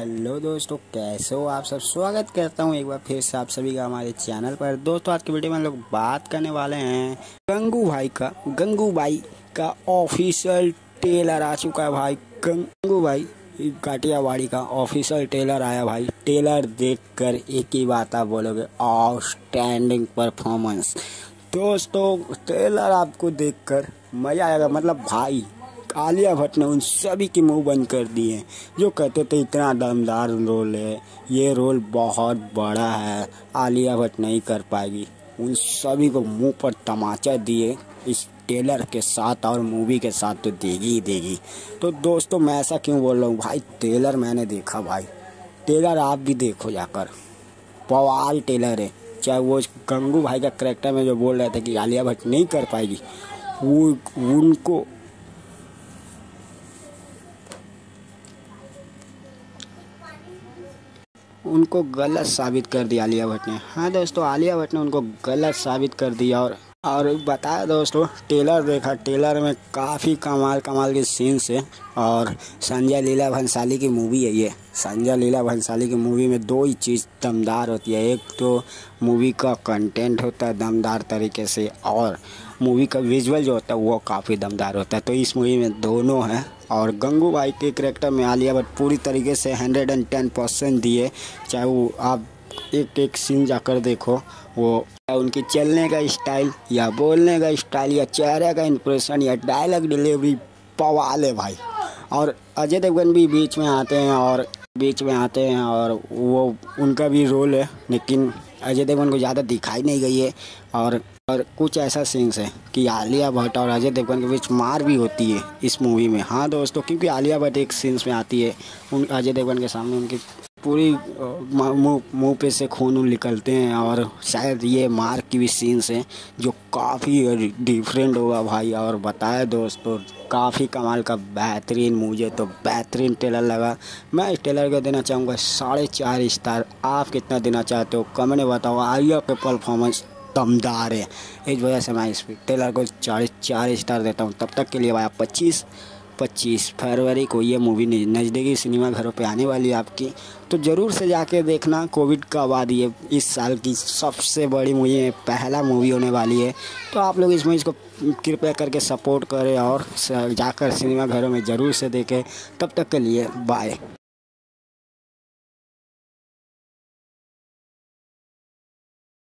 Hello दोस्तों, कैसे हो आप सब? स्वागत करता हूँ एक बार फिर से आप सभी का हमारे चैनल पर। दोस्तों, आज की वीडियो में हम लोग बात करने वाले हैं गंगू भाई का। गंगू भाई का ऑफिशियल टेलर आ चुका है भाई। गंगू भाई काटियावाड़ी का ऑफिशियल टेलर आया भाई। टेलर देखकर एक ही बात आप बोलोगे आउटस्टैंडिंग परफॉर्मेंस दोस्तों टेलर आपको देखकर मज़ा आएगा। मतलब भाई आलिया भट्ट ने उन सभी की मुँह बंद कर दिए जो कहते थे, इतना दमदार रोल है, ये रोल बहुत बड़ा है आलिया भट्ट नहीं कर पाएगी। उन सभी को मुँह पर तमाचा दिए, इस टेलर के साथ और मूवी के साथ तो देगी ही देगी। तो दोस्तों, मैं ऐसा क्यों बोल रहा हूँ? भाई, टेलर मैंने देखा, भाई। टेलर आप भी देखो जाकर। पवाल टेलर है। चाहे वो गंगू भाई का करेक्टर में जो बोल रहे थे कि आलिया भट्ट नहीं कर पाएगी, वो उनको उनको गलत साबित कर दिया आलिया भट्ट ने। हाँ दोस्तों, आलिया भट्ट ने उनको गलत साबित कर दिया और और बताया दोस्तों, टेलर देखा, टेलर में काफ़ी कमाल कमाल के सीन्स है और संजय लीला भंसाली की मूवी है ये। संजय लीला भंसाली की मूवी में दो ही चीज़ दमदार होती है। एक तो मूवी का कंटेंट होता है दमदार तरीके से और मूवी का विजुअल जो होता है वो काफ़ी दमदार होता है। तो इस मूवी में दोनों हैं। और गंगू भाई के करेक्टर में आलिया भट्ट पूरी तरीके से हंड्रेड एंड टेन परसेंट दिए। चाहे वो आप एक एक सीन जाकर देखो, वो उनकी चलने का स्टाइल या बोलने का स्टाइल या चेहरे का इंप्रेशन या डायलॉग डिलीवरी पवाल है भाई। और अजय देवगन भी बीच में आते हैं और बीच में आते हैं और वो उनका भी रोल है, लेकिन अजय देवगन को ज़्यादा दिखाई नहीं गई है और और कुछ ऐसा सीन्स है कि आलिया भट्ट और अजय देवगन के बीच मार भी होती है इस मूवी में। हाँ दोस्तों, क्योंकि आलिया भट्ट एक सीन्स में आती है, उन, अजय देवगन के सामने उनकी पूरी मुँह पे से खून निकलते हैं और शायद ये मार की भी सीन्स हैं जो काफ़ी डिफरेंट होगा भाई। और बताए दोस्तों, काफ़ी कमाल का बेहतरीन मुझे तो बेहतरीन टेलर लगा। मैं इस टेलर को देना चाहूँगा साढ़े चार स्टार आप कितना देना चाहते हो कमेंट में बताओ। आलिया के परफॉर्मेंस दमदार है। इस वजह से मैं इस टेलर को चार चार स्टार देता हूँ। तब तक के लिए भाई पच्चीस पच्चीस फरवरी को ये मूवी नज़दीकी सिनेमा घरों पे आने वाली है आपकी। तो ज़रूर से जाके देखना कोविड का बाद ये इस साल की सबसे बड़ी मूवी है, पहला मूवी होने वाली है। तो आप लोग इस मूवी को कृपया करके सपोर्ट करें और जाकर सिनेमा घरों में ज़रूर से देखें। तब तक के लिए बाय